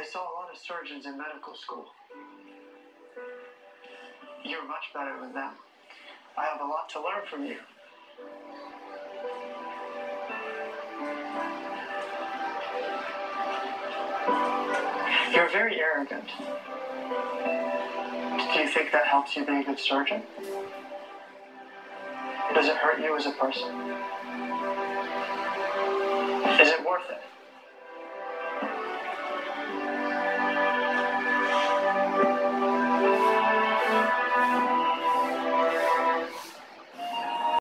I saw a lot of surgeons in medical school. You're much better than them. I have a lot to learn from you. You're very arrogant. Do you think that helps you be a good surgeon? Does it hurt you as a person?